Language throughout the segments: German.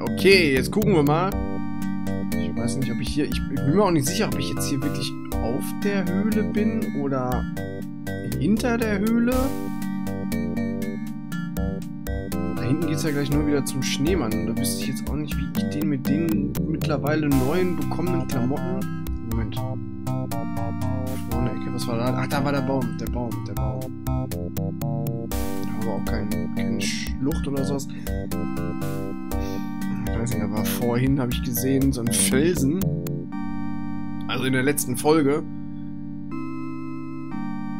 Okay, jetzt gucken wir mal. Ich weiß nicht, ob ich hier... Ich bin mir auch nicht sicher, ob ich jetzt hier wirklich auf der Höhle bin oder hinter der Höhle. Da hinten geht es ja gleich nur wieder zum Schneemann. Und da wüsste ich jetzt auch nicht, wie ich den mit den mittlerweile neuen bekommenen Klamotten... Moment. Vorne Ecke, was war da? Ach, da war der Baum. Der Baum, der Baum. Aber auch kein, keine Schlucht oder sowas. Ich weiß nicht, aber vorhin habe ich gesehen, so ein Felsen. Also in der letzten Folge.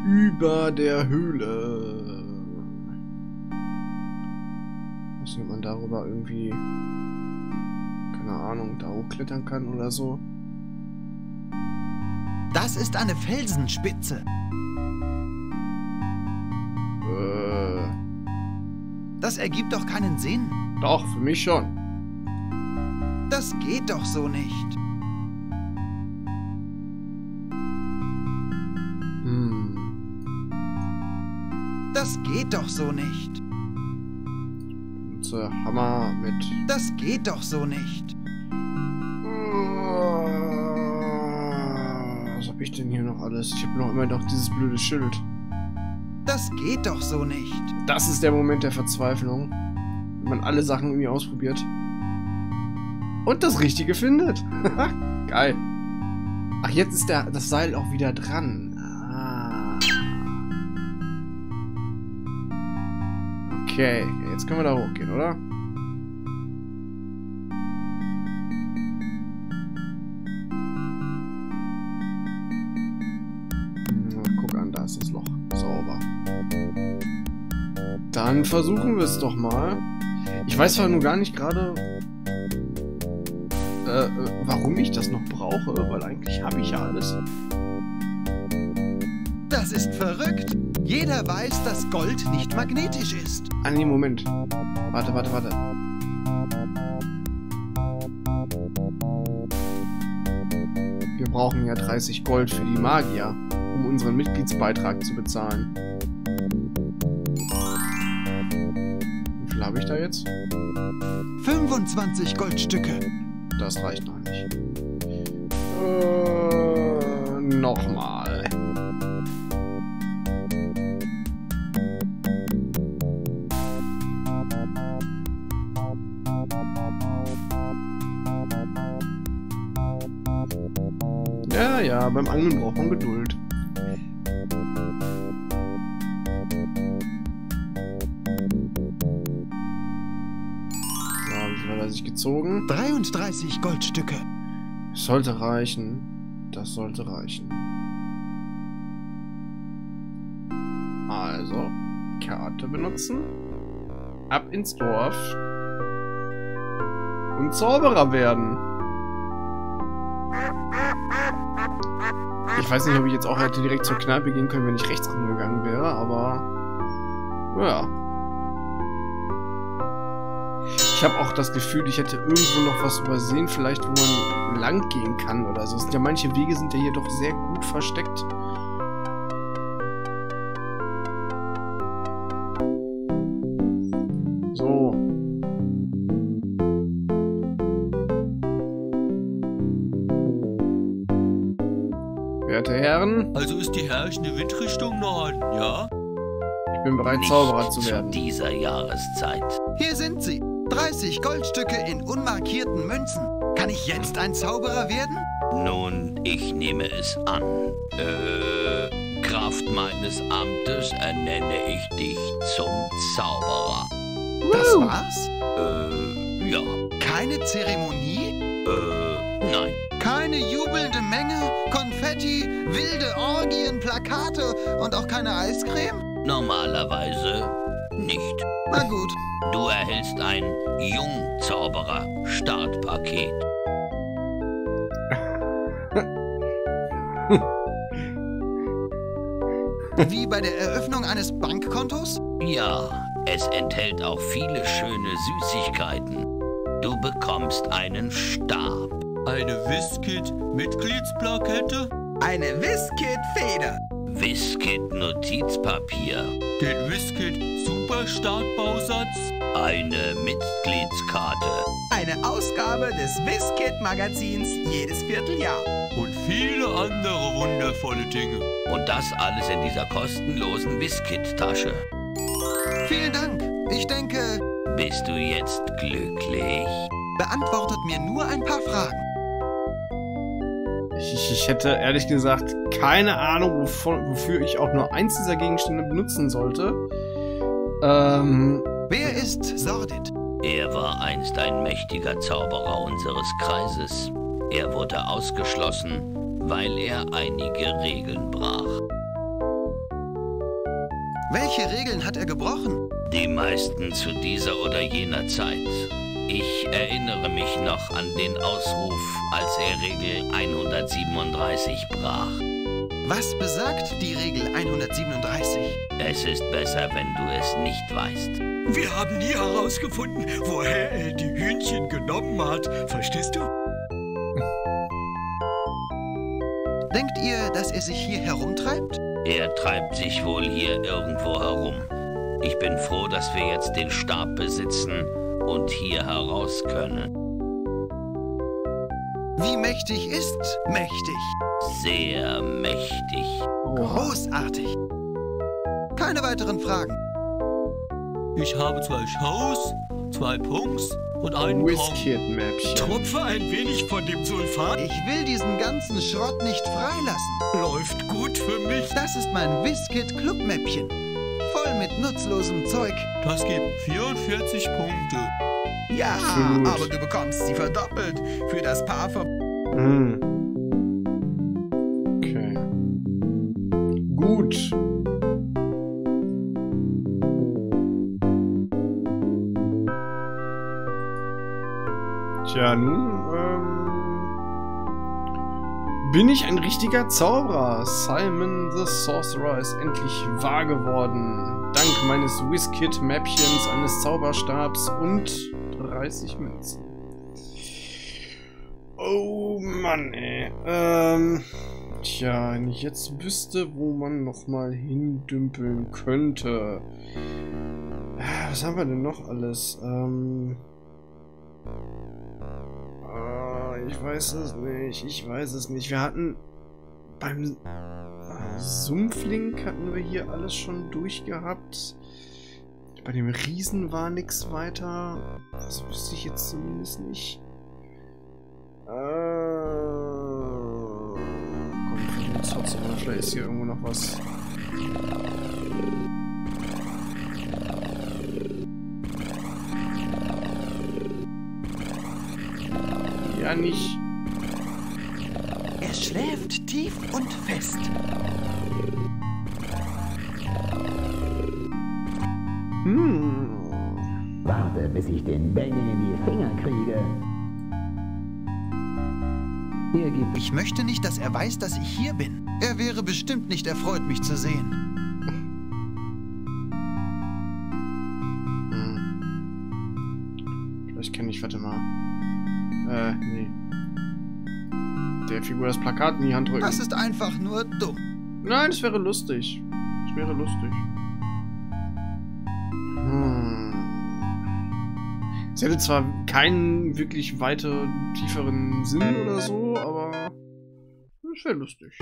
Über der Höhle. Ich weiß nicht, ob man darüber irgendwie. Keine Ahnung, da hochklettern kann oder so. Das ist eine Felsenspitze. Äh. Das ergibt doch keinen Sinn. Doch, für mich schon. Das geht doch so nicht. Hm. Das geht doch so nicht. Benutze Hammer mit. Das geht doch so nicht. Was habe ich denn hier noch alles? Ich habe noch immer noch dieses blöde Schild. Das geht doch so nicht. Das ist der Moment der Verzweiflung. Wenn man alle Sachen irgendwie ausprobiert. Und das Richtige findet. Geil. Ach, jetzt ist der, das Seil auch wieder dran. Ah. Okay, jetzt können wir da hochgehen, oder? Dann versuchen wir es doch mal. Ich weiß zwar nur gar nicht gerade, äh, äh, warum ich das noch brauche, weil eigentlich habe ich ja alles. Das ist verrückt. Jeder weiß, dass Gold nicht magnetisch ist. Ah, nee, Moment. Warte, warte, warte. Wir brauchen ja 30 Gold für die Magier, um unseren Mitgliedsbeitrag zu bezahlen. Viel habe ich da jetzt? 25 Goldstücke. Das reicht noch nicht. Äh, nochmal. Ja, ja, beim Angeln braucht man Geduld. Gezogen? 33 Goldstücke. Sollte reichen. Das sollte reichen. Also, Karte benutzen. Ab ins Dorf. Und Zauberer werden. Ich weiß nicht, ob ich jetzt auch hätte direkt zur Kneipe gehen können, wenn ich rechts rumgegangen wäre, aber... Ja. Ich habe auch das Gefühl, ich hätte irgendwo noch was übersehen, vielleicht wo man lang gehen kann oder so. Es sind ja manche Wege sind ja hier doch sehr gut versteckt. So. Werte Herren, Also ist die herrschende Windrichtung Norden, ja? ich bin bereit, Zauberer zu werden. dieser Jahreszeit. Hier sind sie. 30 Goldstücke in unmarkierten Münzen. Kann ich jetzt ein Zauberer werden? Nun, ich nehme es an. Äh, Kraft meines Amtes ernenne ich dich zum Zauberer. Das war's? Äh, ja. Keine Zeremonie? Äh, nein. Keine jubelnde Menge? Konfetti, wilde Orgien, Plakate und auch keine Eiscreme? Normalerweise nicht. Na gut. Du erhältst ein Jungzauberer-Startpaket. Wie bei der Eröffnung eines Bankkontos? Ja, es enthält auch viele schöne Süßigkeiten. Du bekommst einen Stab. Eine Wiskit-Mitgliedsplakette? Eine Wiskit-Feder. Wiskit Notizpapier. Den Whiskit Superstartbausatz. Eine Mitgliedskarte. Eine Ausgabe des Wiskit-Magazins jedes Vierteljahr. Und viele andere wundervolle Dinge. Und das alles in dieser kostenlosen Wiskit-Tasche. Vielen Dank. Ich denke, Bist du jetzt glücklich? beantwortet mir nur ein paar Fragen. Ich, ich, hätte ehrlich gesagt keine Ahnung, wofür ich auch nur eins dieser Gegenstände benutzen sollte. Ähm, Wer ist Sordid? Er war einst ein mächtiger Zauberer unseres Kreises. Er wurde ausgeschlossen, weil er einige Regeln brach. Welche Regeln hat er gebrochen? Die meisten zu dieser oder jener Zeit. Ich erinnere mich noch an den Ausruf, als er Regel 137 brach. Was besagt die Regel 137? Es ist besser, wenn du es nicht weißt. Wir haben nie herausgefunden, woher er die Hühnchen genommen hat. Verstehst du? Denkt ihr, dass er sich hier herumtreibt? Er treibt sich wohl hier irgendwo herum. Ich bin froh, dass wir jetzt den Stab besitzen und hier heraus können. Wie mächtig ist mächtig? Sehr mächtig. Großartig. Keine weiteren Fragen. Ich habe zwei Shows, zwei Punks und einen. Whiskit-Mäppchen. Tropfe ein wenig von dem Sulfat. Ich will diesen ganzen Schrott nicht freilassen. Läuft gut für mich. Das ist mein Whiskit Clubmäppchen. Voll mit nutzlosem Zeug. Das gibt 44 Punkte. Ja, Absolut. aber du bekommst sie verdoppelt für das Paar ver... Hm. Okay. Gut. Tja, nun, ähm, bin ich ein richtiger Zauberer. Simon the Sorcerer ist endlich wahr geworden. Dank meines Whiskit-Mäppchens, eines Zauberstabs und 30 Münzen. Oh Mann, ey. Ähm, tja, wenn ich jetzt wüsste, wo man nochmal hindümpeln könnte. Was haben wir denn noch alles? Ähm. Ich weiß es nicht. Ich weiß es nicht. Wir hatten beim äh, Sumpflink hatten wir hier alles schon durchgehabt. Bei dem Riesen war nichts weiter. Das wüsste ich jetzt zumindest nicht. Äh, komm, trotzdem. Vielleicht ist hier irgendwo noch was. Ja, nicht. Er schläft tief und fest. Hm. Warte, bis ich den Bengel in die Finger kriege. Hier gibt Ich möchte nicht, dass er weiß, dass ich hier bin. Er wäre bestimmt nicht erfreut, mich zu sehen. Hm. Vielleicht kenne ich, warte mal. Äh, nee. Der Figur das Plakat in die Hand drücken. Das ist einfach nur dumm. Nein, das wäre lustig. Das wäre lustig. Hm. Es hätte zwar keinen wirklich weiter tieferen Sinn oder so, aber es wäre lustig.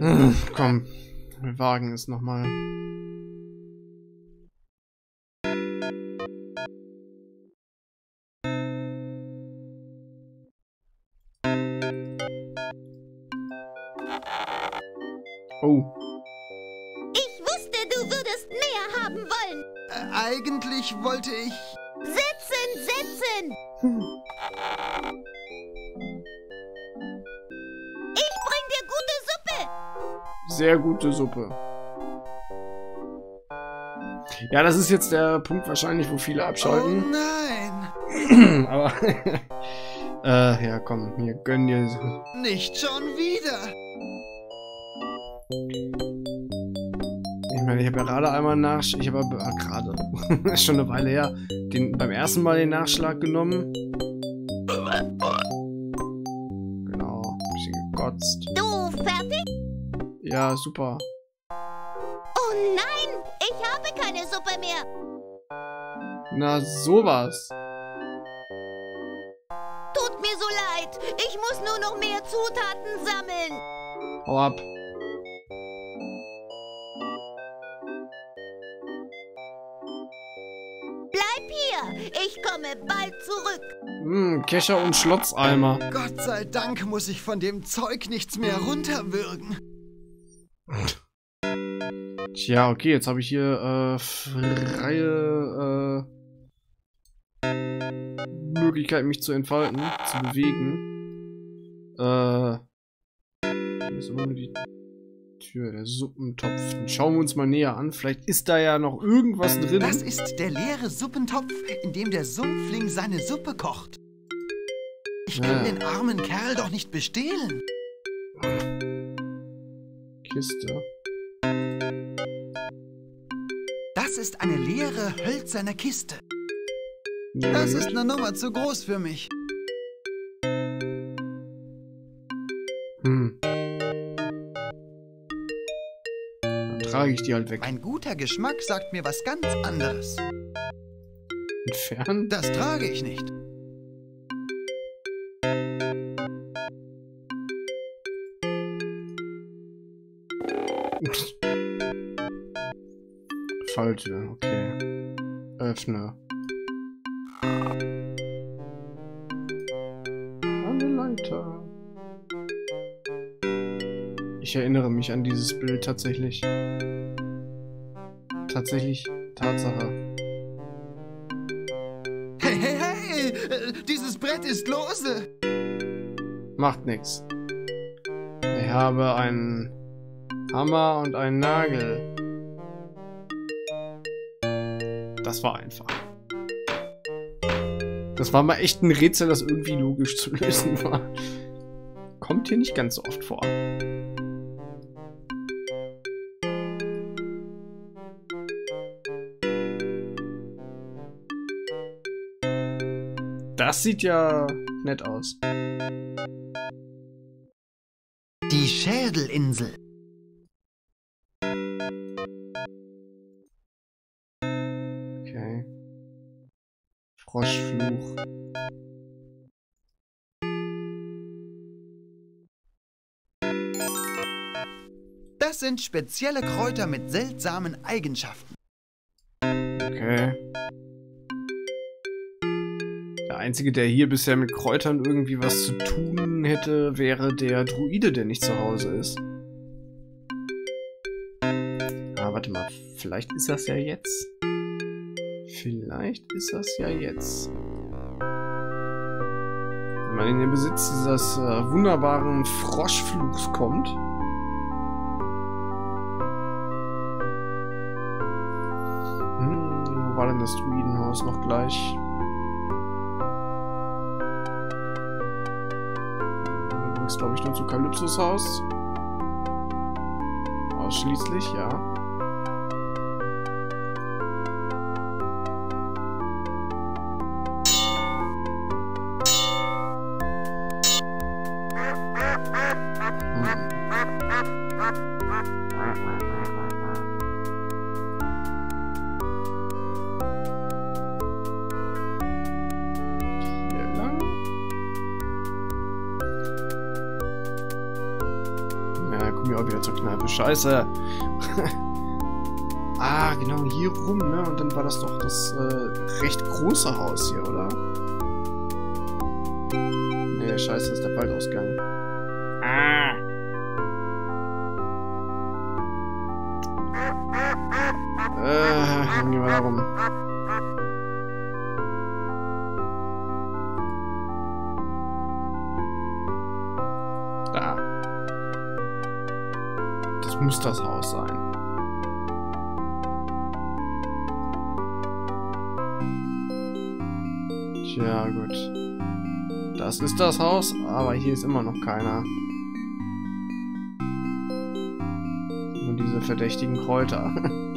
Hm, komm, wir wagen es nochmal. Oh. Ich wusste, du würdest mehr haben wollen. Äh, eigentlich wollte ich... Sehr gute Suppe. Ja, das ist jetzt der Punkt wahrscheinlich, wo viele Oh abschalten. nein, Aber. äh, ja, komm, hier, gönn dir. nicht schon wieder. Ich meine, ich habe ja gerade einmal nach... Ich habe ja gerade, schon eine Weile her, den, beim ersten Mal den Nachschlag genommen. Ja, super. Oh nein, ich habe keine Suppe mehr. Na, sowas. Tut mir so leid. Ich muss nur noch mehr Zutaten sammeln. Hau ab. Bleib hier. Ich komme bald zurück. Hm, Kescher und Schlotzeimer. Gott sei Dank muss ich von dem Zeug nichts mehr runterwürgen. Tja, okay, jetzt habe ich hier äh, freie äh, Möglichkeit, mich zu entfalten, zu bewegen. Äh, hier ist immer nur die Tür, der Suppentopf. Den schauen wir uns mal näher an. Vielleicht ist da ja noch irgendwas drin. Das ist der leere Suppentopf, in dem der Sumpfling seine Suppe kocht. Ich kann Ja. den armen Kerl doch nicht bestehlen. Kiste. Das ist eine leere, hölzerne Kiste. Ja, Das ist eine Nummer zu groß für mich. Hm. Dann trage ich die halt weg. Mein guter Geschmack sagt mir was ganz anderes. Entfernen? Das trage ich nicht. Falltür, okay. Öffne. Eine Leiter. Ich erinnere mich an dieses Bild tatsächlich. Tatsächlich Tatsache. Hey, hey, hey! Dieses Brett ist lose! Macht nix. Ich habe einen Hammer und einen Nagel. Das war einfach. Das war mal echt ein Rätsel, das irgendwie logisch zu lösen war. Kommt hier nicht ganz so oft vor. Das sieht ja nett aus. Die Schädelinsel. Froschfluch. Das sind spezielle Kräuter mit seltsamen Eigenschaften. Okay. Der einzige, der hier bisher mit Kräutern irgendwie was zu tun hätte, wäre der Druide, der nicht zu Hause ist. Ah, warte mal. Vielleicht ist das ja jetzt. Vielleicht ist das ja jetzt. Wenn man in den Besitz dieses äh, wunderbaren Froschfluchs kommt. Hm, wo war denn das Druidenhaus noch gleich? Hier ging es, glaube ich, nur zu Kalypsos Haus. Ausschließlich, ja. Wieder zur Kneipe. Scheiße. ah, genau, hier rum, ne? Und dann war das doch das äh, recht große Haus hier, oder? Nee, scheiße, das ist der Waldausgang. Ah! Äh, dann gehen wir da rum. Da. Das muss das Haus sein. Tja, gut. Das ist das Haus, aber hier ist immer noch keiner. Nur diese diese verdächtigen Kräuter.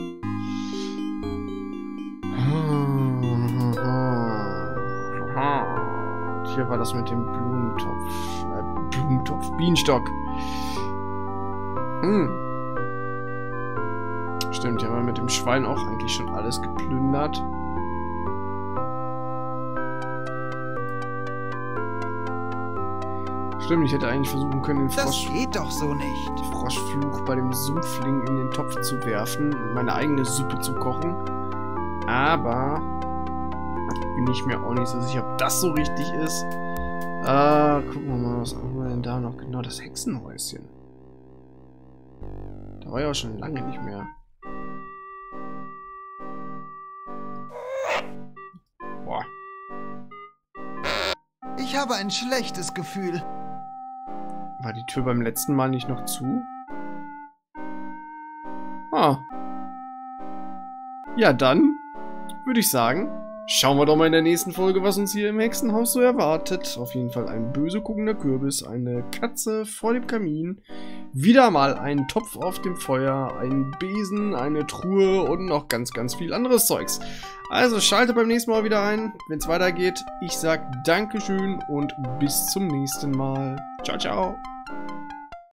hier war das mit dem Blumentopf. Äh, Blumentopf. Bienenstock. Hm. Stimmt, hier haben wir mit dem Schwein auch eigentlich schon alles geplündert. Stimmt, ich hätte eigentlich versuchen können, den Das Frosch, geht doch so nicht. Froschfluch bei dem Sumpfling in den Topf zu werfen und meine eigene Suppe zu kochen. Aber bin ich mir auch nicht so sicher, ob das so richtig ist. Äh, gucken wir mal, was haben wir denn da noch? Genau, das Hexenhäuschen. Da war ja auch schon lange nicht mehr. Boah. Ich habe ein schlechtes Gefühl. War die Tür beim letzten Mal nicht noch zu? Ah. Ja, dann würde ich sagen, schauen wir doch mal in der nächsten Folge, was uns hier im Hexenhaus so erwartet. Auf jeden Fall ein böse guckender Kürbis, eine Katze vor dem Kamin, wieder mal ein Topf auf dem Feuer, ein Besen, eine Truhe und noch ganz, ganz viel anderes Zeugs. Also schaltet beim nächsten Mal wieder ein, wenn es weitergeht. Ich sag Dankeschön und bis zum nächsten Mal. Ciao, ciao.